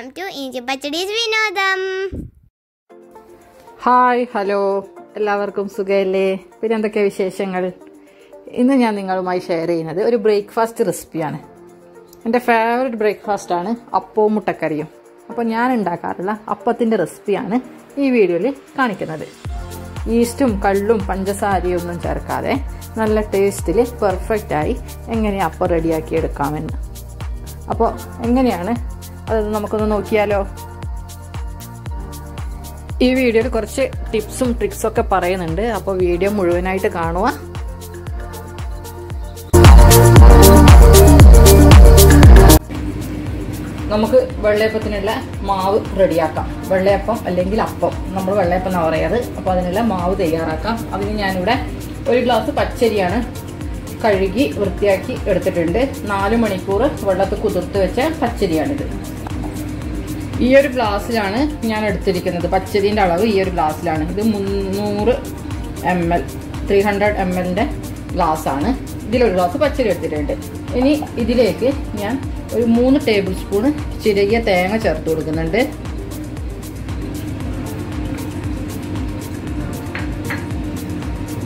Welcome to ഇഞ്ചി പച്ചടീസ് വിനോദം hi hello എല്ലാവർക്കും സുഖമല്ലേ പിന്നെ എന്തൊക്കെയാ വിശേഷങ്ങൾ? ഇന്ന് ഞാൻ നിങ്ങളുമായി ഷെയർ ചെയ്യുന്നത് ഒരു ബ്രേക്ക്ഫാസ്റ്റ് റെസിപ്പിയാണ് എന്റെ ഫേവററ്റ് ബ്രേക്ക്ഫാസ്റ്റ് ആണ് അപ്പവും മുട്ടക്കറിയും. അപ്പോൾ ഞാൻ ഉണ്ടാക്കാറുള്ള അപ്പത്തിന്റെ റെസിപ്പിയാണ് ഈ വീഡിയോയിൽ കാണിക്കുന്നത്. ഈസ്റ്റും കള്ളും പഞ്ചസാരയും ഒന്നും ചേർക്കാതെ നല്ല ടേസ്റ്റിൽ പെർഫെക്റ്റായി എങ്ങനെ അപ്പം റെഡിയാക്കി എടുക്കാമെന്ന്. അപ്പോൾ എങ്ങനെയാണ് അതൊന്ന് നമുക്കൊന്ന് നോക്കിയാലോ? ഈ വീഡിയോയിൽ കുറച്ച് ടിപ്സും ട്രിക്സും ഒക്കെ പറയുന്നുണ്ട്. അപ്പോൾ വീഡിയോ മുഴുവനായിട്ട് കാണുക. നമുക്ക് വെള്ളയപ്പത്തിനുള്ള മാവ് റെഡിയാക്കാം. വെള്ളയപ്പം അല്ലെങ്കിൽ അപ്പം. നമ്മൾ വെള്ളയപ്പം എന്നാണ് പറയാറ്. അപ്പോൾ അതിനുള്ള മാവ് തയ്യാറാക്കാം. അതിന് ഞാനിവിടെ ഒരു ഗ്ലാസ് പച്ചരിയാണ് കഴുകി വൃത്തിയാക്കി എടുത്തിട്ടുണ്ട്. നാല് മണിക്കൂർ വെള്ളത്തിൽ കുതിർത്ത് വെച്ച പച്ചരിയാണിത്. ഈ ഒരു ഗ്ലാസ്സിലാണ് ഞാൻ എടുത്തിരിക്കുന്നത്. പച്ചരിന്റെ അളവ് ഈ ഒരു ഗ്ലാസ്സിലാണ്. ഇത് മുന്നൂറ് M L three hundred M എല്ലിന്റെ ഗ്ലാസ്സാണ്. ഇതിലൊരു ഗ്ലാസ് പച്ചരി എടുത്തിട്ടുണ്ട്. ഇനി ഇതിലേക്ക് ഞാൻ ഒരു മൂന്ന് ടേബിൾ സ്പൂൺ ചിരകിയ തേങ്ങ ചേർത്ത് കൊടുക്കുന്നുണ്ട്.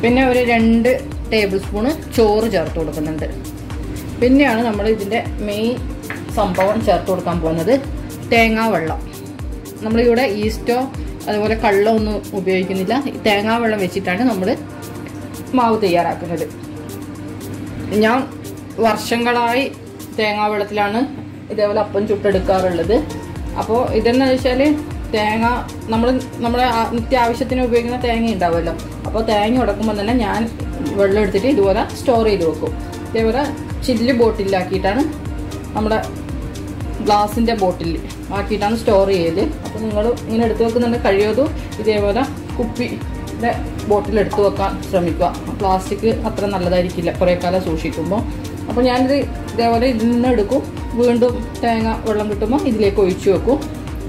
പിന്നെ ഒരു രണ്ട് ടേബിൾ സ്പൂണ് ചോറ് ചേർത്ത് കൊടുക്കുന്നുണ്ട്. പിന്നെയാണ് നമ്മൾ ഇതിന്റെ മെയിൻ സംഭവം ചേർത്ത് കൊടുക്കാൻ പോകുന്നത്. തേങ്ങാ വെള്ളം നമ്മളിവിടെ ഈസ്റ്റോ അതുപോലെ കള്ളോ ഒന്നും ഉപയോഗിക്കുന്നില്ല. തേങ്ങാ വെള്ളം വെച്ചിട്ടാണ് നമ്മൾ മാവ് തയ്യാറാക്കുന്നത്. ഞാൻ വർഷങ്ങളായി തേങ്ങാ വെള്ളത്തിലാണ് ഇതേപോലെ അപ്പം ചുട്ടെടുക്കാറുള്ളത്. അപ്പോൾ ഇതെന്ന് വെച്ചാൽ തേങ്ങ നമ്മൾ നമ്മുടെ നിത്യാവശ്യത്തിന് ഉപയോഗിക്കുന്ന തേങ്ങ ഉണ്ടാവുമല്ലോ അപ്പോൾ തേങ്ങ ഉടക്കുമ്പോൾ തന്നെ ഞാൻ വെള്ളം എടുത്തിട്ട് ഇതുപോലെ സ്റ്റോർ ചെയ്ത് വെക്കും. ഇതേപോലെ ചില്ല് ബോട്ടിലാക്കിയിട്ടാണ് നമ്മുടെ ഗ്ലാസിന്റെ ബോട്ടിൽ ആക്കിയിട്ടാണ് സ്റ്റോർ ചെയ്ത് അപ്പോൾ നിങ്ങൾ ഇങ്ങനെ എടുത്ത് വെക്കുന്നുണ്ടെങ്കിൽ കഴിയതും ഇതേപോലെ കുപ്പിയുടെ ബോട്ടിൽ എടുത്ത് വെക്കാൻ ശ്രമിക്കുക. പ്ലാസ്റ്റിക് അത്ര നല്ലതായിരിക്കില്ല. കുറേ കാലം സൂക്ഷിക്കുമ്പോൾ അപ്പോൾ ഞാനിത് ഇതേപോലെ ഇതിൽ നിന്ന് എടുക്കും. വീണ്ടും തേങ്ങ വെള്ളം കിട്ടുമ്പോൾ ഇതിലേക്ക് ഒഴിച്ചു വെക്കും.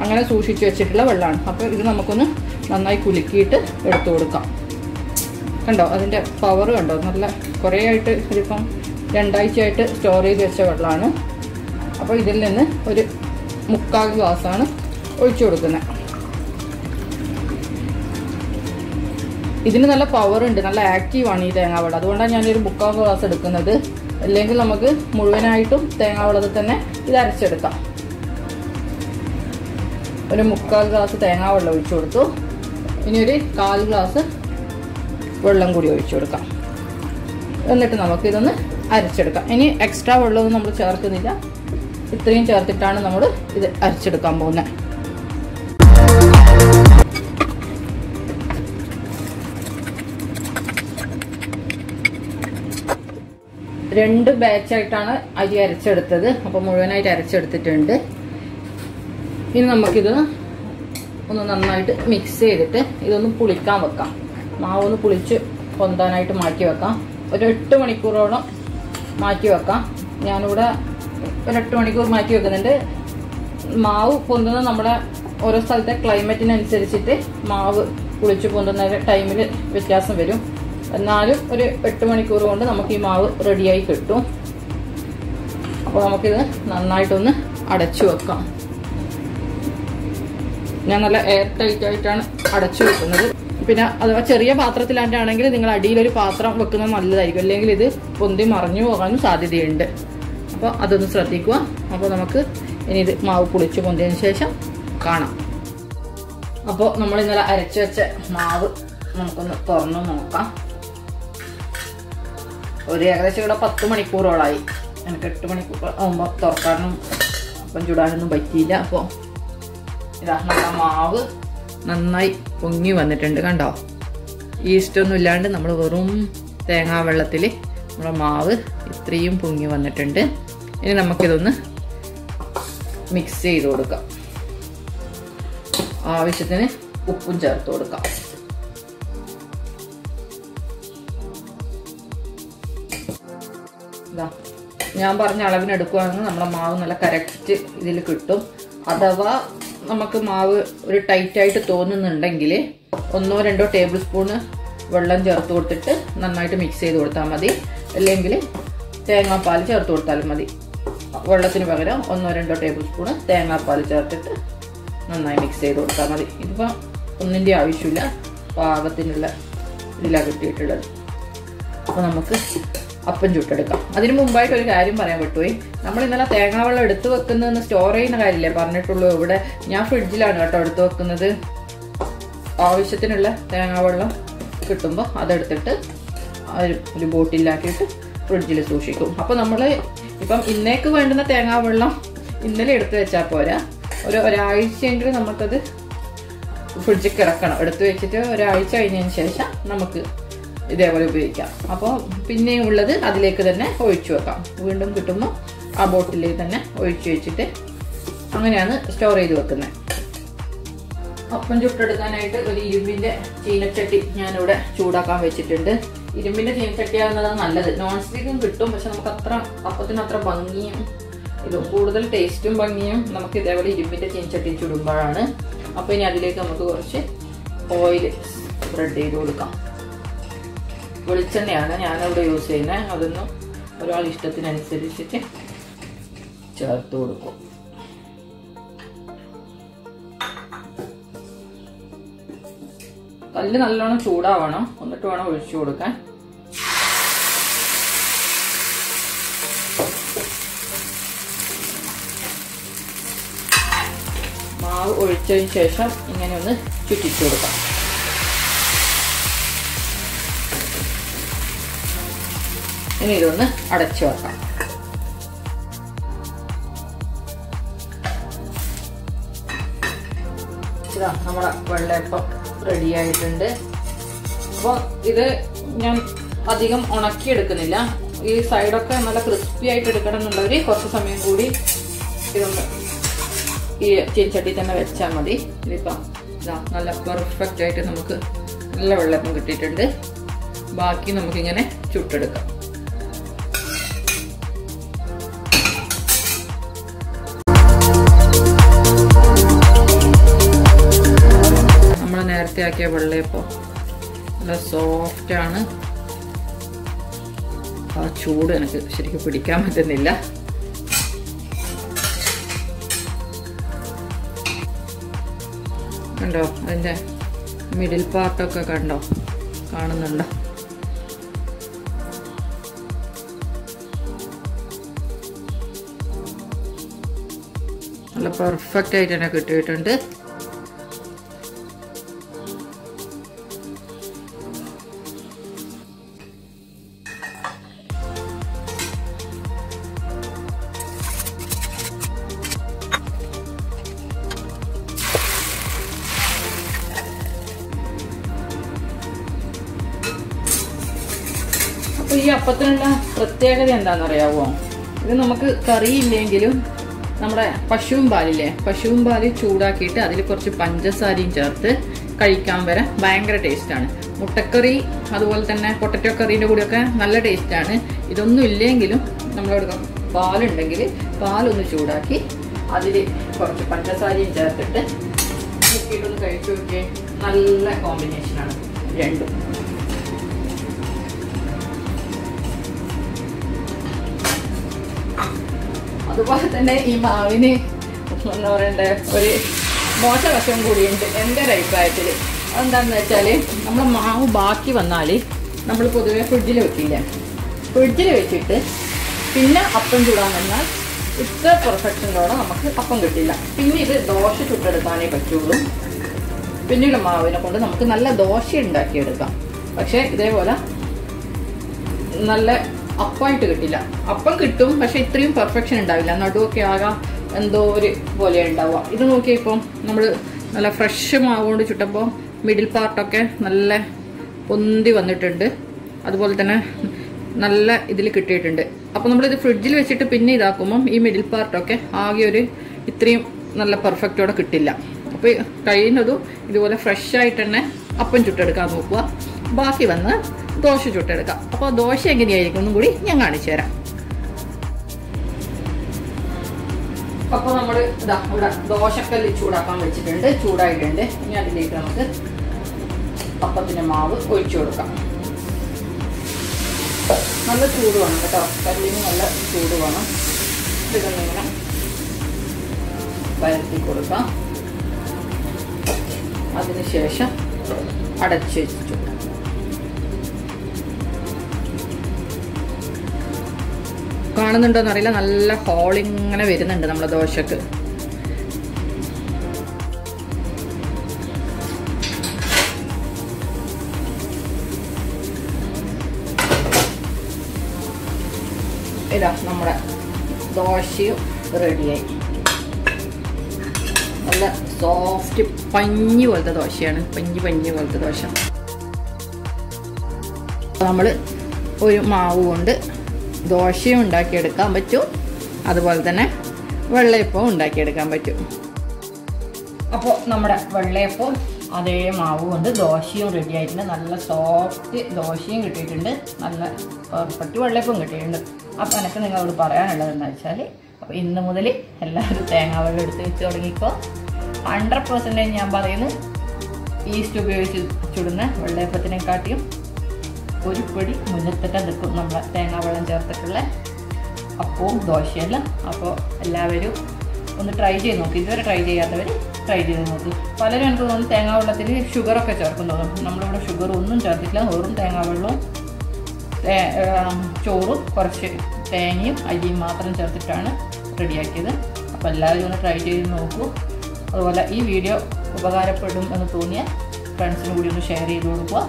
അങ്ങനെ സൂക്ഷിച്ച് വെച്ചിട്ടുള്ള വെള്ളമാണ് അപ്പോൾ ഇത് നമുക്കൊന്ന് നന്നായി കുലുക്കിയിട്ട് എടുത്തു കൊടുക്കാം. കണ്ടോ? അതിന്റെ പവർ കണ്ടോ? നല്ല കുറേ ആയിട്ട് ഇതിപ്പം രണ്ടാഴ്ചയായിട്ട് സ്റ്റോർ ചെയ്ത് വെച്ച വെള്ളമാണ് അപ്പോൾ ഇതിൽ നിന്ന് ഒരു മുക്കാൽ ഗ്ലാസ്സാണ് ഒഴിച്ചു കൊടുക്കുന്നത്. ഇതിന് നല്ല പവർ ഉണ്ട്. നല്ല ആക്റ്റീവാണ് ഈ തേങ്ങാവെള്ളം. അതുകൊണ്ടാണ് ഞാനൊരു മുക്കാൽ ഗ്ലാസ് എടുക്കുന്നത്. അല്ലെങ്കിൽ നമുക്ക് മുഴുവനായിട്ടും തേങ്ങാവെള്ളത്തിൽ തന്നെ ഇത് അരച്ചെടുക്കാം. ഒരു മുക്കാൽ ഗ്ലാസ് തേങ്ങാവെള്ളം ഒഴിച്ചു കൊടുത്തു. ഇനി ഒരു കാൽ ഗ്ലാസ് വെള്ളം കൂടി ഒഴിച്ചു കൊടുക്കാം. എന്നിട്ട് നമുക്കിതൊന്ന് അരച്ചെടുക്കാം. ഇനി എക്സ്ട്രാ വെള്ളമൊന്നും നമ്മൾ ചേർക്കുന്നില്ല. ഇത്രയും ചേർത്തിട്ടാണ് നമ്മൾ ഇത് അരച്ചെടുക്കാൻ പോകുന്നത്. രണ്ട് ബാച്ചായിട്ടാണ് അരി അരച്ചെടുത്തത്. അപ്പോൾ മുഴുവനായിട്ട് അരച്ചെടുത്തിട്ടുണ്ട്. ഇനി നമുക്കിത് ഒന്ന് നന്നായിട്ട് മിക്സ് ചെയ്തിട്ട് ഇതൊന്ന് പുളിക്കാൻ വെക്കാം. മാവ് ഒന്ന് പുളിച്ച് പൊന്താനായിട്ട് മാറ്റി വെക്കാം. ഒരു എട്ട് മണിക്കൂറോളം മാറ്റി വെക്കാം. ഞാനിവിടെ ഒരു എട്ട് മണിക്കൂർ മാറ്റി വെക്കുന്നുണ്ട്. മാവ് പൊന്തുന്നത് നമ്മുടെ ഓരോ സ്ഥലത്തെ ക്ലൈമറ്റിനനുസരിച്ചിട്ട് മാവ് കുളിച്ച് പൊന്തുന്ന ടൈമിൽ വ്യത്യാസം വരും. എന്നാലും ഒരു എട്ട് മണിക്കൂർ കൊണ്ട് നമുക്ക് ഈ മാവ് റെഡിയായി കിട്ടും. അപ്പോൾ നമുക്കിത് നന്നായിട്ടൊന്ന് അടച്ചു വെക്കാം. ഞാൻ നല്ല എയർ ടൈറ്റ് ആയിട്ടാണ് അടച്ചു വെക്കുന്നത്. പിന്നെ അഥവാ ചെറിയ പാത്രത്തിലാണ്ടാണെങ്കിൽ നിങ്ങൾ അടിയിലൊരു പാത്രം വെക്കുന്നത് നല്ലതായിരിക്കും. അല്ലെങ്കിൽ ഇത് പൊന്തി മറിഞ്ഞു പോകാനും സാധ്യതയുണ്ട്. അപ്പോൾ അതൊന്ന് ശ്രദ്ധിക്കുക. അപ്പോൾ നമുക്ക് ഇനി ഇത് മാവ് കുളിച്ച് പൊന്തിയതിന് ശേഷം കാണാം. അപ്പോൾ നമ്മൾ ഇന്നലെ അരച്ചു വെച്ച മാവ് നമുക്കൊന്ന് തുറന്നു നോക്കാം. ഒരു ഏകദേശം ഇവിടെ പത്ത് മണിക്കൂറോളായി. എനിക്ക് എട്ട് മണിക്കൂർ ആകുമ്പോൾ തുറക്കാനും അപ്പം ചൂടാനൊന്നും പറ്റിയില്ല. അപ്പോൾ ഇതാ നമ്മുടെ മാവ് നന്നായി പൊങ്ങി വന്നിട്ടുണ്ട് കണ്ടോ? ഈസ്റ്റ് ഒന്നും ഇല്ലാണ്ട് നമ്മൾ വെറും തേങ്ങാ വെള്ളത്തിൽ നമ്മുടെ മാവ് ഇത്രയും പൊങ്ങി വന്നിട്ടുണ്ട്. ഇനി നമുക്കിതൊന്ന് മിക്സ് ചെയ്ത് കൊടുക്കാം. ആവശ്യത്തിന് ഉപ്പും ചേർത്ത് കൊടുക്കാം. ഞാൻ പറഞ്ഞ അളവിനെടുക്കുകയാണെങ്കിൽ നമ്മുടെ മാവ് നല്ല കറക്റ്റ് ഇതിൽ കിട്ടും. അഥവാ നമുക്ക് മാവ് ഒരു ടൈറ്റായിട്ട് തോന്നുന്നുണ്ടെങ്കിൽ ഒന്നോ രണ്ടോ ടേബിൾ സ്പൂണ് വെള്ളം ചേർത്ത് കൊടുത്തിട്ട് നന്നായിട്ട് മിക്സ് ചെയ്ത് കൊടുത്താൽ മതി. അല്ലെങ്കിൽ തേങ്ങാപ്പാൽ ചേർത്ത് കൊടുത്താലും മതി. വെള്ളത്തിന് പകരം ഒന്നോ രണ്ടോ ടേബിൾ സ്പൂണ് തേങ്ങാപ്പാൽ ചേർത്തിട്ട് നന്നായി മിക്സ് ചെയ്ത് കൊടുത്താൽ മതി. ഇതിപ്പോൾ ഒന്നിന്റെ ആവശ്യമില്ല. പാകത്തിനുള്ള ഇതിലാണ് കിട്ടിയിട്ടുള്ളത്. അപ്പോൾ നമുക്ക് അപ്പം ചുട്ടെടുക്കാം. അതിന് മുമ്പായിട്ട് ഒരു കാര്യം പറയാൻ പറ്റുമോ നമ്മൾ ഇന്നലെ തേങ്ങാവെള്ളം എടുത്തു വെക്കുന്നതെന്ന് സ്റ്റോർ ചെയ്യുന്ന കാര്യമില്ലേ? പറഞ്ഞിട്ടുള്ളൂ ഇവിടെ. ഞാൻ ഫ്രിഡ്ജിലാണ് കേട്ടോ എടുത്തു വെക്കുന്നത്. ആവശ്യത്തിനുള്ള തേങ്ങാവെള്ളം കിട്ടുമ്പോൾ അതെടുത്തിട്ട് ഒരു- ബോട്ടിലാക്കിയിട്ട് ഫ്രിഡ്ജിൽ സൂക്ഷിക്കും. അപ്പോൾ നമ്മൾ ഇപ്പം ഇന്നേക്ക് വേണ്ടുന്ന തേങ്ങാവെള്ളം ഇന്നലെ എടുത്തു വെച്ചാൽ പോരാ. ഒരു ഒരാഴ്ചയെങ്കിലും നമുക്കത് ഫ്രിഡ്ജിൽ കിടക്കണം. എടുത്തു വെച്ചിട്ട് ഒരാഴ്ച കഴിഞ്ഞതിന് ശേഷം നമുക്ക് ഇതേപോലെ ഉപയോഗിക്കാം. അപ്പോൾ പിന്നെയും ഉള്ളത് അതിലേക്ക് തന്നെ ഒഴിച്ചു വെക്കാം. വീണ്ടും കിട്ടുമ്പോൾ ആ ബോട്ടിലേക്ക് തന്നെ ഒഴിച്ചു വെച്ചിട്ട് അങ്ങനെയാണ് സ്റ്റോർ ചെയ്ത് വെക്കുന്നത്. അപ്പം ചുട്ടെടുക്കാനായിട്ട് ഒരു ഇരുമ്പിന്റെ ചീനച്ചട്ടി ഞാനിവിടെ ചൂടാക്കാൻ വെച്ചിട്ടുണ്ട്. ഇരുമ്പിന്റെ ചീനച്ചട്ടിയാകുന്നതാണ് നല്ലത്. നോൺ സ്റ്റിക്കും കിട്ടും പക്ഷെ നമുക്ക് അത്ര അപ്പത്തിന് അത്ര ഭംഗിയും ഇത് കൂടുതൽ ടേസ്റ്റും ഭംഗിയും നമുക്ക് ഇതേപോലെ ഇരുമ്പിന്റെ ചീനച്ചട്ടി ചുടുമ്പോഴാണ് അപ്പൊ ഇനി അതിലേക്ക് നമുക്ക് കുറച്ച് ഓയിൽ സ്പ്രെഡ് ചെയ്ത് കൊടുക്കാം. വെളിച്ചെണ്ണയാണ് ഞാനിവിടെ യൂസ് ചെയ്യുന്നത്. അതൊന്നും ഒരാൾ ഇഷ്ടത്തിനനുസരിച്ചിട്ട് ചേർത്ത് കൊടുക്കും. കല്ല് നല്ലോണം ചൂടാവണം. എന്നിട്ട് വേണം ഒഴിച്ചു കൊടുക്കാൻ. മാവ് ഒഴിച്ചതിന് ശേഷം ഇങ്ങനെ ഒന്ന് ചുറ്റിച്ചു കൊടുക്കാം. ഇനി ഇതൊന്ന് അടച്ചു വെക്കാം. നമ്മുടെ വെള്ളയപ്പം. റെഡി ആയിട്ടുണ്ട് അപ്പം ഇത് ഞാൻ അധികം ഉണക്കി എടുക്കുന്നില്ല ഈ സൈഡൊക്കെ നല്ല ക്രിസ്പി ആയിട്ട് എടുക്കണം എന്നുള്ളവർ കുറച്ച് സമയം കൂടി ഇതൊന്ന് ഈ ചീൻചട്ടി തന്നെ വെച്ചാൽ മതി. ഇതിപ്പം ഇതാ നല്ല പെർഫെക്റ്റ് ആയിട്ട് നമുക്ക് നല്ല വെള്ളപ്പം കിട്ടിയിട്ടുണ്ട്. ബാക്കി നമുക്കിങ്ങനെ ചുട്ടെടുക്കാം. നേരത്തെ വെള്ളയപ്പം നല്ല സോഫ്റ്റാണ് ആ ചൂട് എനിക്ക് ശരിക്കും പിടിക്കാൻ പറ്റുന്നില്ല. കണ്ടോ? അതിന്റെ മിഡിൽ പാർട്ടൊക്കെ കണ്ടോ? കാണുന്നുണ്ടോ? നല്ല പെർഫെക്റ്റ് ആയിട്ട് തന്നെ കിട്ടിയിട്ടുണ്ട്. അപ്പത്തിനുള്ള പ്രത്യേകത എന്താണെന്നറിയാവോ? ഇത് നമുക്ക് കറിയില്ലെങ്കിലും നമ്മുടെ പശുവും പാലില്ലേ? പശുവും പാൽ ചൂടാക്കിയിട്ട് അതിൽ കുറച്ച് പഞ്ചസാരയും ചേർത്ത് കഴിക്കാൻ വരെ ഭയങ്കര ടേസ്റ്റാണ്. മുട്ടക്കറി അതുപോലെ തന്നെ പൊട്ടറ്റോ കറീന്റെ കൂടെയൊക്കെ നല്ല ടേസ്റ്റാണ്. ഇതൊന്നും ഇല്ലെങ്കിലും നമ്മളോട് പാലുണ്ടെങ്കിൽ പാലൊന്ന് ചൂടാക്കി അതിൽ കുറച്ച് പഞ്ചസാരയും ചേർത്തിട്ട് കഴിച്ചു നോക്കിയേ. നല്ല കോമ്പിനേഷനാണ് രണ്ടും. അതുപോലെ തന്നെ ഈ മാവിന് എന്താ പറയണ്ടേ ഒരു മോശവശം കൂടിയുണ്ട്. എന്റെ ഒരു അഭിപ്രായത്തിൽ അതെന്താണെന്ന് വെച്ചാൽ നമ്മൾ മാവ് ബാക്കി വന്നാൽ നമ്മൾ പൊതുവെ ഫ്രിഡ്ജിൽ വെക്കില്ല. ഫ്രിഡ്ജിൽ വെച്ചിട്ട് പിന്നെ അപ്പം ചൂടാൻ വന്നാൽ ഇത്ര പെർഫെക്ഷനോടെ നമുക്ക് അപ്പം കിട്ടില്ല. പിന്നെ ഇത് ദോശ ചുട്ടെടുക്കാനേ പറ്റുള്ളൂ. പിന്നീട് മാവിനെ കൊണ്ട് നമുക്ക് നല്ല ദോശ ഉണ്ടാക്കിയെടുക്കാം. പക്ഷേ ഇതേപോലെ നല്ല അപ്പമായിട്ട് കിട്ടില്ല. അപ്പം കിട്ടും പക്ഷെ ഇത്രയും പെർഫെക്ഷൻ ഉണ്ടാവില്ല. നടുവൊക്കെ ആകാം എന്തോ ഒരു പോലെ ഉണ്ടാവുക. ഇത് നോക്കിയാൽ ഇപ്പം നമ്മൾ നല്ല ഫ്രഷ് മാവുകൊണ്ട് ചുട്ടപ്പോൾ മിഡിൽ പാർട്ടൊക്കെ നല്ല പൊന്തി വന്നിട്ടുണ്ട്. അതുപോലെ തന്നെ നല്ല ഇതിൽ കിട്ടിയിട്ടുണ്ട്. അപ്പോൾ നമ്മളിത് ഫ്രിഡ്ജിൽ വെച്ചിട്ട് പിന്നെ ഇതാക്കുമ്പം ഈ മിഡിൽ പാർട്ടൊക്കെ ആകെ ഒരു ഇത്രയും നല്ല പെർഫെക്റ്റോടെ കിട്ടില്ല. അപ്പോൾ കഴിയുന്നതും ഇതുപോലെ ഫ്രഷ് ആയിട്ട് തന്നെ അപ്പം ചുട്ടെടുക്കാൻ നോക്കുക. ബാക്കി വന്ന് ദോശ ചുട്ടെടുക്കാം. അപ്പോൾ ദോശ എങ്ങനെയായിരിക്കും? ഒന്നും കൂടി ഞാൻ കാണിച്ചു തരാം. അപ്പോൾ നമ്മൾ ഇതാ ഇവിടെ ദോശക്കല്ല് ചൂടാക്കാൻ വെച്ചിട്ടുണ്ട്. ചൂടായിട്ടുണ്ട്. ഇനി അതിലേക്ക് നമുക്ക് അപ്പത്തിന്റെ മാവ് ഒഴിച്ചു കൊടുക്കാം. നല്ല ചൂട് വേണം കേട്ടോ. കല്ലിന് നല്ല ചൂട് വേണം. ഇതൊന്നിങ്ങനെ പരത്തി കൊടുക്കാം. അതിനുശേഷം അടച്ചു വെച്ചിട്ട് കാണുന്നുണ്ടോന്ന് അറിയില്ല നല്ല ഹോളിങ്ങനെ വരുന്നുണ്ട് നമ്മളെ ദോശക്ക്. ഇതാ നമ്മുടെ ദോശയും റെഡിയായി. നല്ല സോഫ്റ്റ് പഞ്ഞി പോലത്തെ ദോശയാണ്. പഞ്ഞി പഞ്ഞി പോലത്തെ ദോശ. നമ്മൾ ഒരു മാവ് കൊണ്ട് ദോശയും ഉണ്ടാക്കിയെടുക്കാൻ പറ്റും. അതുപോലെ തന്നെ വെള്ളയപ്പവും ഉണ്ടാക്കിയെടുക്കാൻ പറ്റും. അപ്പോൾ നമ്മുടെ വെള്ളയപ്പം അതേ മാവ് കൊണ്ട് ദോശയും റെഡി ആയിട്ടുണ്ട്. നല്ല സോഫ്റ്റ് ദോശയും കിട്ടിയിട്ടുണ്ട്. നല്ല പെർഫെക്റ്റ് വെള്ളയപ്പവും കിട്ടിയിട്ടുണ്ട്. അപ്പോൾ എനിക്ക് നിങ്ങളോട് പറയാനുള്ളത് എന്താ വെച്ചാൽ അപ്പോൾ ഇന്ന് മുതൽ എല്ലാവരും തേങ്ങാ വെള്ളം എടുത്ത് വെച്ച് തുടങ്ങിക്കോ. ഹൺഡ്രഡ് പെർസെന്റേജ് ഞാൻ പറയുന്നത് ഈസ്റ്റ് ഉപയോഗിച്ച് ചുടുന്ന വെള്ളയപ്പത്തിനെക്കാട്ടിയും ഒരു പൊടി മുന്നത്തിട്ട് നിൽക്കും നമ്മളെ തേങ്ങാ വെള്ളം ചേർത്തിട്ടുള്ള അപ്പവും ദോശയെല്ലാം. അപ്പോൾ എല്ലാവരും ഒന്ന് ട്രൈ ചെയ്ത് നോക്കി. ഇതുവരെ ട്രൈ ചെയ്യാത്തവർ ട്രൈ ചെയ്ത് നോക്കി. പലരും എനിക്ക് തോന്നുന്നു തേങ്ങാ വെള്ളത്തിൽ ഷുഗറൊക്കെ ചേർക്കും തോന്നും നമ്മളിവിടെ ഷുഗർ ഒന്നും ചേർത്തിട്ടില്ല. വെറും തേങ്ങാ വെള്ളവും ചോറും കുറച്ച് തേങ്ങയും അരിയും മാത്രം ചേർത്തിട്ടാണ് റെഡിയാക്കിയത്. അപ്പോൾ എല്ലാവരും ഒന്ന് ട്രൈ ചെയ്ത് നോക്കൂ. അതുപോലെ ഈ വീഡിയോ ഉപകാരപ്പെടും എന്ന് തോന്നിയാൽ ഫ്രണ്ട്സിനും കൂടി ഒന്ന് ഷെയർ ചെയ്ത് കൊടുക്കുക.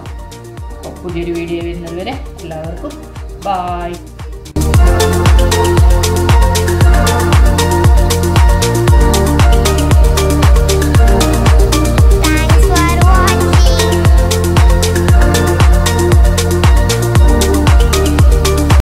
പുതിയൊരു വീഡിയോ വരുന്നത് വരെ എല്ലാവർക്കും ബായ്